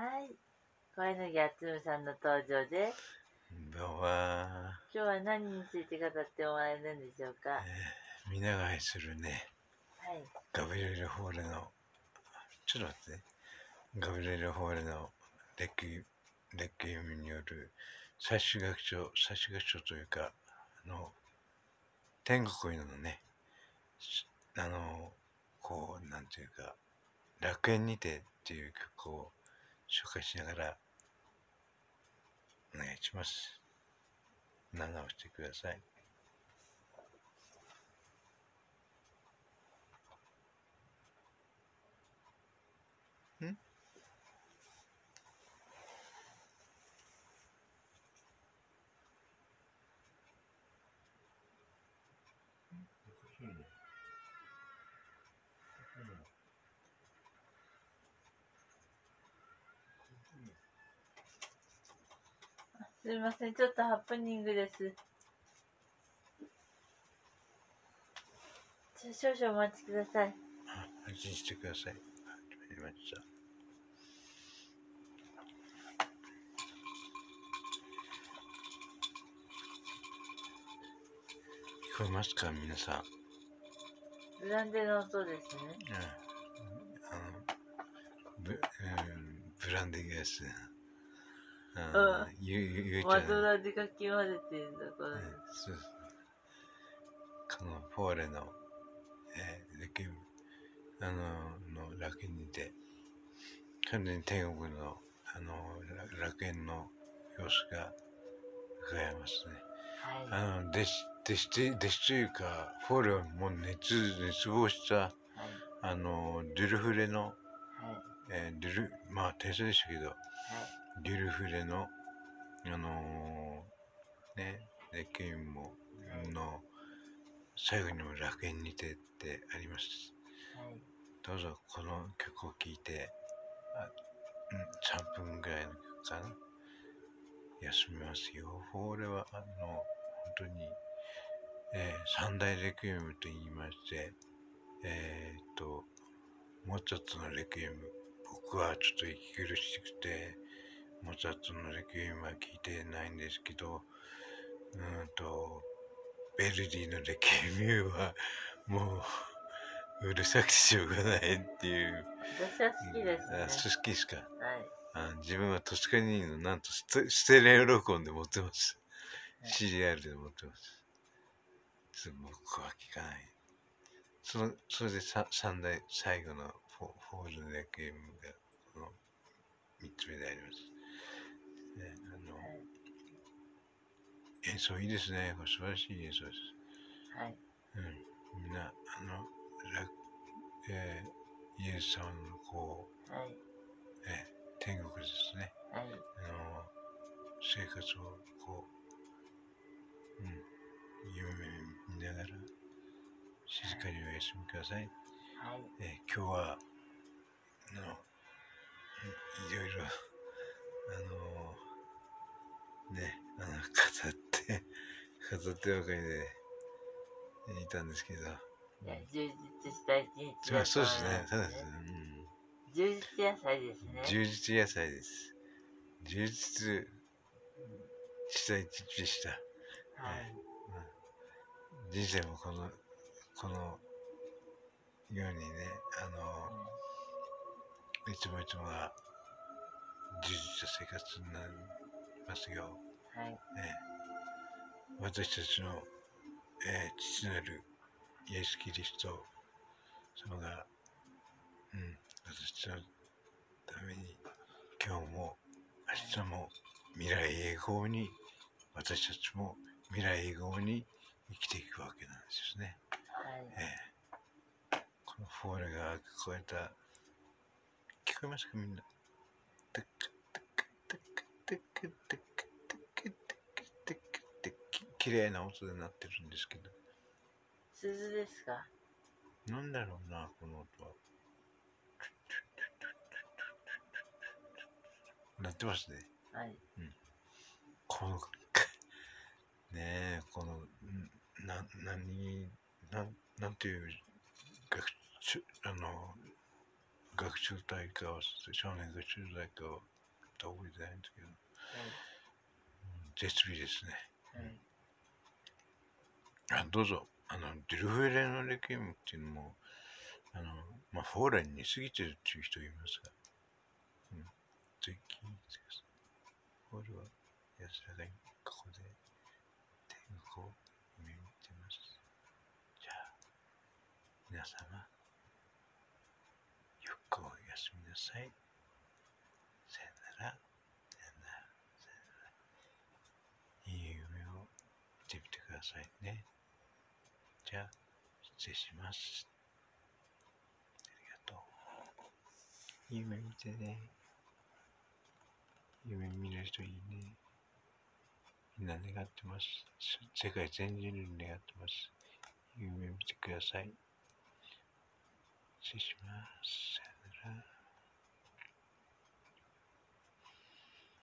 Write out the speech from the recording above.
はい。声のぎあつむさんの登場です。今日は何について語ってもらえるんでしょうか？えー、皆が愛するね、はい。ガブリエル・ホーレの、ちょっと待ってね。ガブリエル・ホーレのレッキレッキウムによる最終学長、最終学長というか、あの、天国のね、あの、こう、なんていうか、楽園にてっていう曲を紹介しながら、お願いします。7をしてください。すみません。ちょっとハプニングです。じゃあ少々お待ちください。あ安心してください。はい決まりました。聞こえますか？皆さん。ブランデーの音ですね。うん、あのブ,、うん、ブランディングです。うんゆゆゆうちゃん。マドラーでかき混ぜてるんだ、これ。うんそうですこのフォーレの、えー、レキムあのの楽園にて完全に天国のあの楽楽園の様子が伺えますね。はい。あの弟子弟子と弟子というかフォーレはもう熱熱望したはい。あのデュルフレの、はい。えーデュルまあ天才でしたけどはい。デュルフレのあのーねレキムもの最後にも楽園にてってあります。はい。どうぞこの曲を聴いて、あうん、3分ぐらいの曲かな。休みますよ。これは、あの、本当に、えー三大レクイエムと言いまして、えーっと、モーツァットのレクイエム、僕はちょっと息苦しくて、モーツァットのレクイエムは聴いてないんですけど、うーんと、ベルディのレクイエムは、もう、うるさくてしょうがないっていう。私は好きですね。あ、好きですか？はい。あ自分はトスカニーのなんとステステレオ録音で持ってます。はい CDR で持ってます。僕は聞かない。そのそれでさ三大最後のフォフォールレクイエムがこの三つ目であります。ね、あのはい。演奏いいですね。素晴らしい演奏です。はい。うん、みんな、あの、ラえーイエス様のこう、はい。えー天国ですね。はい。あの生活をこう、うん、夢見ながら静かにお休みください。はい。えー今日はあのうんいろいろあのねあの語って語ってばかりでいたんですけど、いや、充実した一日そうだそうですねそうですね、うん充実野菜ですね。充実野菜です。充実した一日でした。はい。人生もこの、このようにね、あの、いつもいつもが充実した生活になりますよ。はい。ね、私たちの、えー父なるイエス・キリスト様が、うん、私のために今日も明日も未来永劫に私たちも未来永劫に生きていくわけなんですよね。はい。えーこのフォーレが聞こえた聞こえますかみんなタックタックタックタックタックタックタックタックってき綺麗な音で鳴ってるんですけど鈴ですかなんだろうなこの音は鳴ってますねはい。うんこのねえこのんな何なんなんていう楽ちあの学習体育合わせて、少年学習体育を覚えてないんですけど、絶美ですね。はい。あどうぞ、あの、デュルフェレのレキウムっていうのも、あの、まあ、フォーレンに過ぎてるっていう人いますが、うん、ぜひ聞いてください。フォーレは安らかにここで天国を夢見てます。じゃあ、皆様、ゆっくりおやすみなさい。さよなら、さよなら、さよなら。いい夢を見てみてくださいね。じゃあ、失礼します。ありがとう。夢見てね。夢見る人いいね。みんな願ってます。世界全人類に願ってます。夢見てください。失礼します。さよなら。